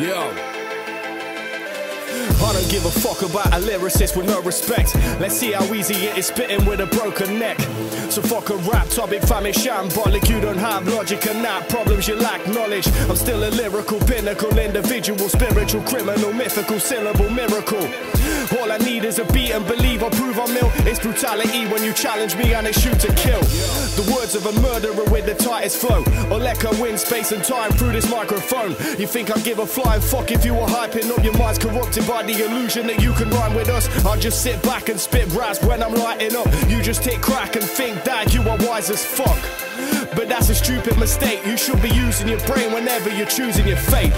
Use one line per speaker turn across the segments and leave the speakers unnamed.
Yo. I don't give a fuck about a lyricist with no respect. Let's see how easy it is spitting with a broken neck. So fuck a rap topic, fam, it's shambolic. You don't have logic and that problems, you lack knowledge. I'm still a lyrical pinnacle, individual, spiritual, criminal, mythical, syllable, miracle. All I need is a beat and believe I prove I'm ill. Brutality when you challenge me and it's shoot to kill. The words of a murderer with the tightest flow. I'll echo in space and time through this microphone. You think I give a flying fuck if you were hyping up your mind's corrupted by the illusion that you can rhyme with us. I just sit back and spit raps when I'm lighting up. You just hit crack and think that you are wise as fuck. But that's a stupid mistake. You should be using your brain whenever you're choosing your fate.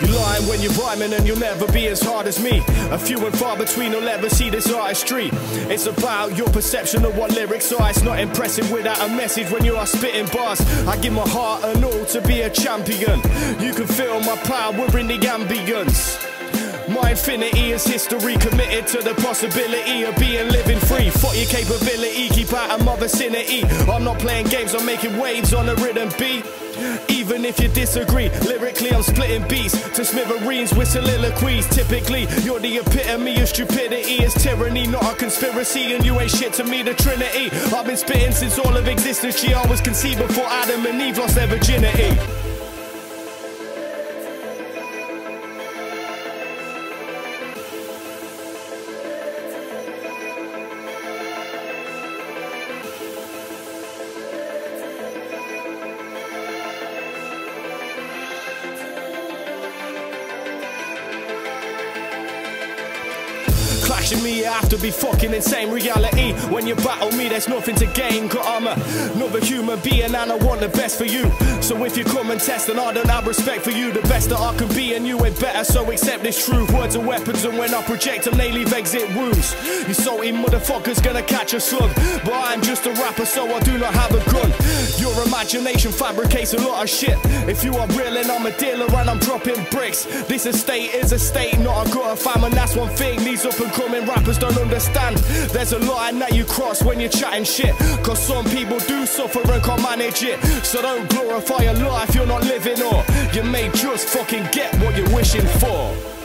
You're lying when you're rhyming and you'll never be as hard as me. A few and far between will ever see this artistry. It's about your perception of what lyrics are. It's not impressive without a message when you are spitting bars. I give my heart and all to be a champion. You can feel my power in the ambience. My infinity is history, committed to the possibility of being living free. Fuck your capability, vicinity. I'm not playing games, I'm making waves on a rhythm beat. Even if you disagree, lyrically I'm splitting beats to smithereens with soliloquies. Typically, you're the epitome of stupidity. It's tyranny, not a conspiracy, and you ain't shit to me, the Trinity. I've been spitting since all of existence. She was conceived before Adam and Eve lost their virginity. Clashing me, I have to be fucking insane. Reality, when you battle me, there's nothing to gain. Cause I'm another human being and I want the best for you. So if you come and test, then I don't have respect for you. The best that I can be, and you ain't better. So accept this truth. Words are weapons, and when I project them, they leave exit wounds. You salty motherfuckers gonna catch a slug. But I'm just a rapper, so I do not have a gun. Your imagination fabricates a lot of shit. If you are real, and I'm a dealer, and I'm dropping bricks. This estate is a state, not a gutter fam, and that's one thing these up and coming rappers don't understand. There's a line that you cross when you're chatting shit. Cause some people do suffer and can't manage it. So don't glorify a life you're not living, or you may just fucking get what you're wishing for.